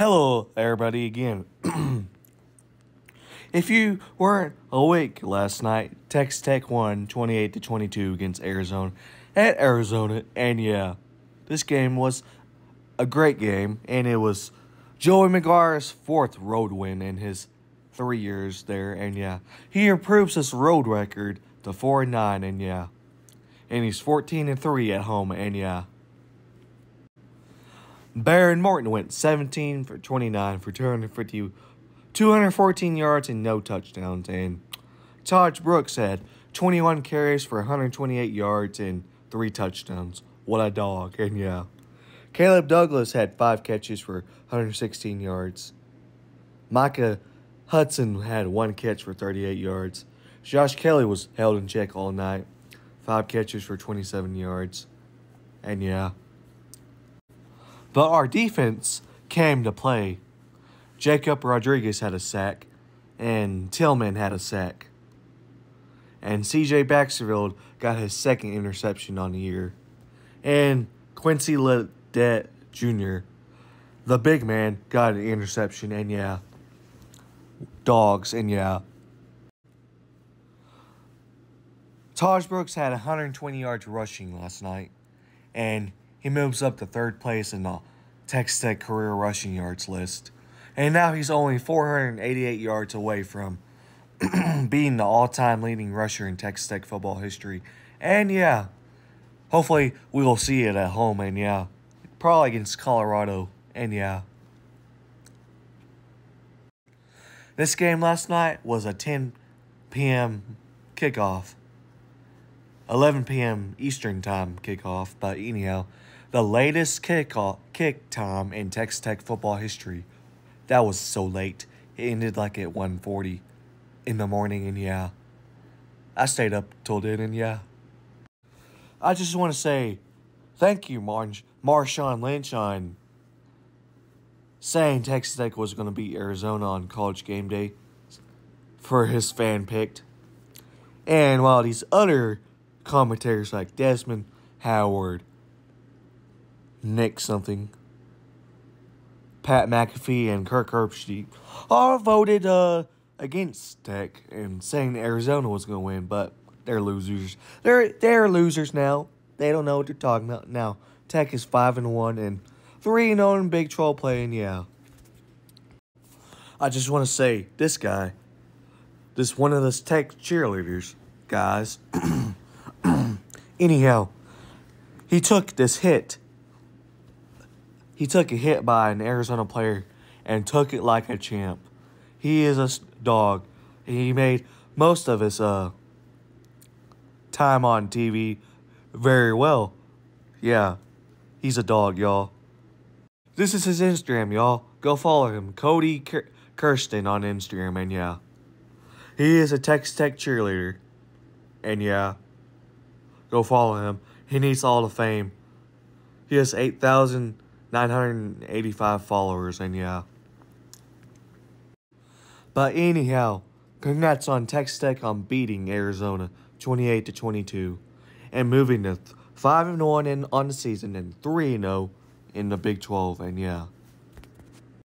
Hello, everybody, again. if you weren't awake last night, Texas Tech won 28 to 22 against Arizona at Arizona, and yeah, this game was a great game, and it was Joey McGuire's fourth road win in his three years there, and yeah, he improves his road record to 4 and 9, and yeah, and he's 14 and 3 at home, and yeah. Behren Morton went 17 for 29 for 250, 214 yards and no touchdowns. And Tahj Brooks had 21 carries for 128 yards and three touchdowns. What a dog. And yeah. Caleb Douglas had five catches for 116 yards. Micah Hudson had one catch for 38 yards. Josh Kelly was held in check all night. Five catches for 27 yards. And yeah. But our defense came to play. Jacob Rodriguez had a sack, and Tillman had a sack. And CJ Baxterfield got his second interception on the year. And Quincy Ledet Jr., the big man, got an interception, and yeah, dogs, and yeah. Tahj Brooks had 120 yards rushing last night, and he moves up to third place in the Texas Tech career rushing yards list. And now he's only 488 yards away from being the all time leading rusher in Texas Tech football history. And yeah, hopefully we will see it at home. And yeah, probably against Colorado. And yeah. This game last night was a 10 p.m. kickoff. 11 p.m. Eastern Time kickoff. But anyhow, the latest kick kick time in Texas Tech football history. That was so late. It ended like at 1.40 in the morning, and yeah, I stayed up till then, and yeah. I just want to say thank you, Mar- Marshawn Lynch, on saying Texas Tech was going to beat Arizona on college game day for his fan picked. And while these other commentators like Desmond Howard, Nick something, Pat McAfee, and Kirk Herbstreit all voted uh, against Tech and saying Arizona was going to win, but they're losers. They're they're losers now. They don't know what they're talking about now. Tech is five and one and three and zero in Big Twelve play, and yeah. I just want to say this guy, this one of those Tech cheerleaders guys. anyhow, he took this hit he took a hit by an Arizona player and took it like a champ. He is a dog. He made most of his uh, time on TV very well. Yeah, he's a dog, y'all. This is his Instagram, y'all. Go follow him, Cody Kirsten on Instagram, and yeah. He is a Texas Tech cheerleader, and yeah. Go follow him. He needs all the fame. He has 8,000 985 followers, and yeah. But anyhow, congrats on Texas Tech on beating Arizona 28 to 22 and moving to 5 and 1 in, on the season and 3 0 in the Big 12, and yeah.